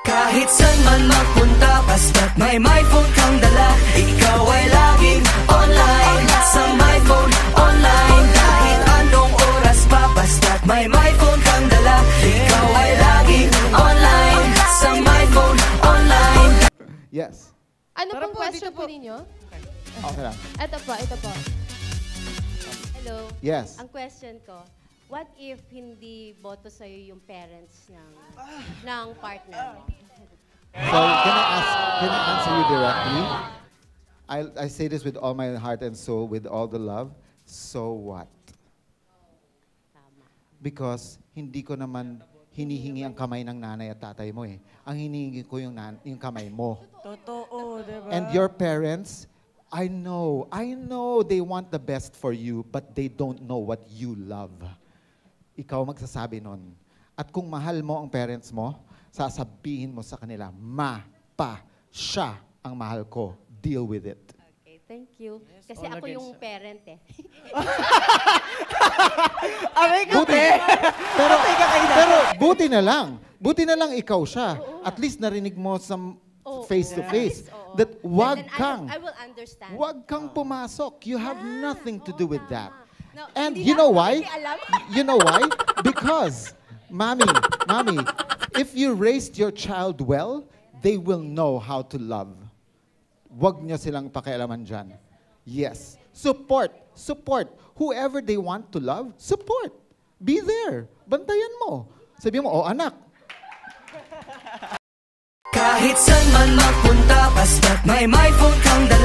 Kahit saan man magpunta Basta't may my phone kang dala Ikaw ay laging online Sa my phone online Kahit anong oras pa Basta't may my phone kang dala Ikaw ay laging online Sa my phone online Yes. Ano Tara pong po, question dito po po. ninyo? Okay lang. Ito po, ito po. Hello. Yes. Ang question ko, what if hindi boto sa'yo yung parents ng ng partner mo? So can I ask? Can I answer you directly? I I say this with all my heart and soul, with all the love. So what? Tama. Because hindi ko naman hinihingi ang kamay ng nanay at tatay mo eh. Ang hinihingi ko yung, nan- yung kamay mo. Totoo, di ba? And your parents, I know, I know they want the best for you, but they don't know what you love. Ikaw magsasabi nun. At kung mahal mo ang parents mo, sasabihin mo sa kanila, ma, pa, siya ang mahal ko. Deal with it. Okay, thank you. Yes, Kasi all ako against- yung parent eh. Aray ka, Buti, te! pero, pero buti na lang. Buti na lang ikaw siya. At least narinig mo sa Oo, face to oo. face Oo. that And wag then I- kang I, will understand. Huwag kang pumasok. You have Yeah, nothing to oo, do with tama. that. No, And you know why? You know why? Because, mommy, mommy, if you raised your child well, they will know how to love. Huwag niyo silang pakialaman dyan. Yes. Support. Support. Whoever they want to love, support. Be there. Bantayan mo. Sabi mo, oh anak, Kahit saan man magpunta Basta't may my phone kang dala